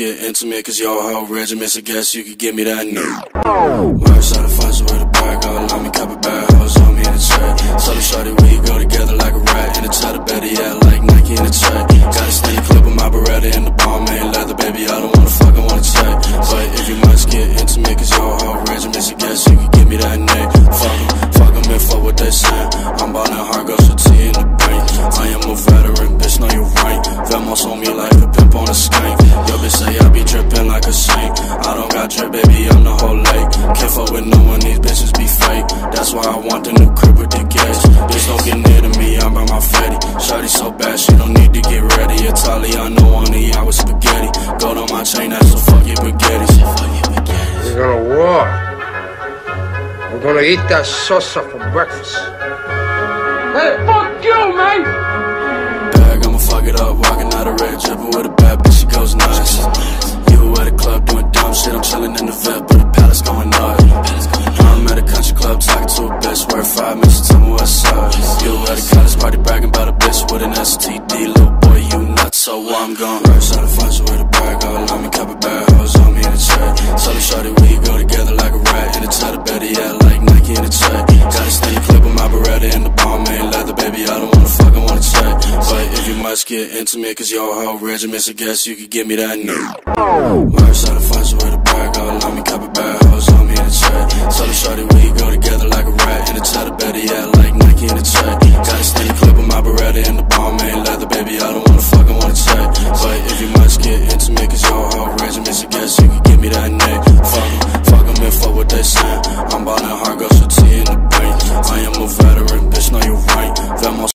get intimate, cause your whole regiment's a guess, you could give me that new. Merch out of funds where the bag go. Allow me couple bad hoes on me in a check. Tell me, shorty, we go together like a rat. It's out of bed, yeah, like Nike in a check. Got a steady clip of my Beretta and the bomb ain't leather, baby. I don't wanna fuck, I wanna check. But if you must get intimate, cause your whole regiment's I guess, you could give me that neck. Fuck 'em, fuck 'em and fuck what they say. I'm ballin' hard, girl, I don't got drip, baby, I'm the whole lake. Can't fuck with no one, these bitches be fake. That's why I want the new crib with the gas. Bitch, don't get near to me, I'm by my fatty. Shawty so bad, she don't need to get ready. Italiano on the out with spaghetti. Gold on my chain, that's so fuck your spaghetti. We're gonna war. We're gonna eat that salsa for breakfast. Hey, fuck you, man! bag, I'ma fuck it up. Walking out of red, dripping with a bad bitch, she goes bitch, tell me what's up. You at a college party bragging about a bitch with an STD. Little boy, you nuts, so I'm gone. First out of funds with a bag, all on me, copy bad hoes on me in the track. Tell the shorty we go together like a rat. In the title, better yeah, like Nike in a check. Got a steady clip of my Beretta in the palm, ain't leather, baby, I don't wanna I wanna check. But if you must get intimate, cause your whole regiment's so a guess, you could give me that now. First out of funds with a bag, all on me, copy bad hoes on me in the track. Tell the shorty we go together like to the cheddar, better yeah, like Nike in the track. Gotta stay